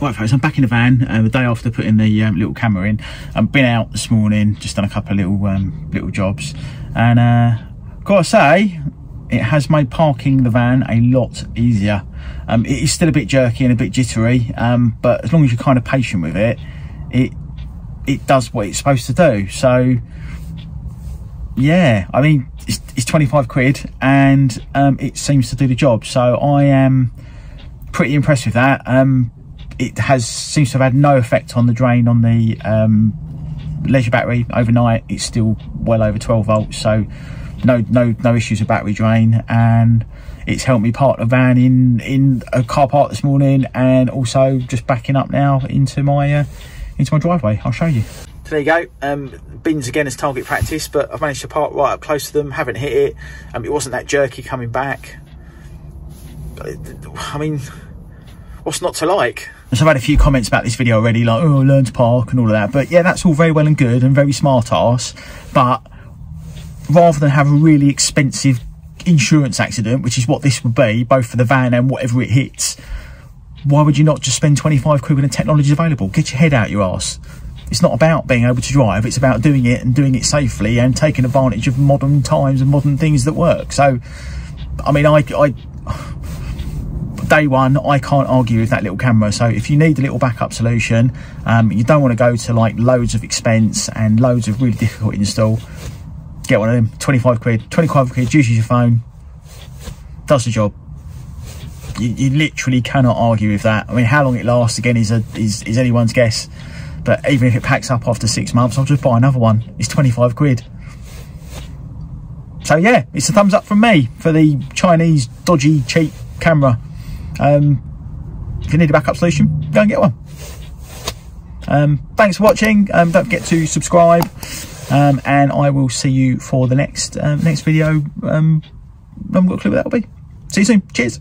Right folks, I'm back in the van uh, the day after putting the um, little camera in. I've been out this morning, just done a couple of little um, little jobs, and uh, gotta say, it has made parking the van a lot easier. Um, it is still a bit jerky and a bit jittery, um, but as long as you're kind of patient with it, it it does what it's supposed to do. So yeah, I mean it's, it's 25 quid and um, it seems to do the job. So I am pretty impressed with that. Um, it has seems to have had no effect on the drain on the um, leisure battery overnight. It's still well over 12 volts, so no no no issues with battery drain, and it's helped me park the van in in a car park this morning, and also just backing up now into my uh, into my driveway. I'll show you. So there you go. Um, bins again as target practice, but I've managed to park right up close to them. Haven't hit it. Um, it wasn't that jerky coming back. I mean, what's not to like? So I've had a few comments about this video already, like, oh, learn to park and all of that. But yeah, that's all very well and good and very smart ass. But rather than have a really expensive insurance accident, which is what this would be, both for the van and whatever it hits, why would you not just spend 25 quid when the technology is available? Get your head out your ass. It's not about being able to drive, it's about doing it and doing it safely and taking advantage of modern times and modern things that work. So, I mean, I, I day one, I can't argue with that little camera. So if you need a little backup solution, um, you don't want to go to like loads of expense and loads of really difficult install, get one of them, 25 quid, 25 quid, uses your phone, does the job. You, you, literally cannot argue with that. I mean, how long it lasts again is, a, is, is anyone's guess. But even if it packs up after six months, I'll just buy another one. It's 25 quid. So yeah, it's a thumbs up from me for the Chinese dodgy cheap camera. Um, if you need a backup solution, go and get one. Um, thanks for watching. Um, don't forget to subscribe, um, and I will see you for the next uh, next video. Um, I've got a clue what that will be. See you soon. Cheers.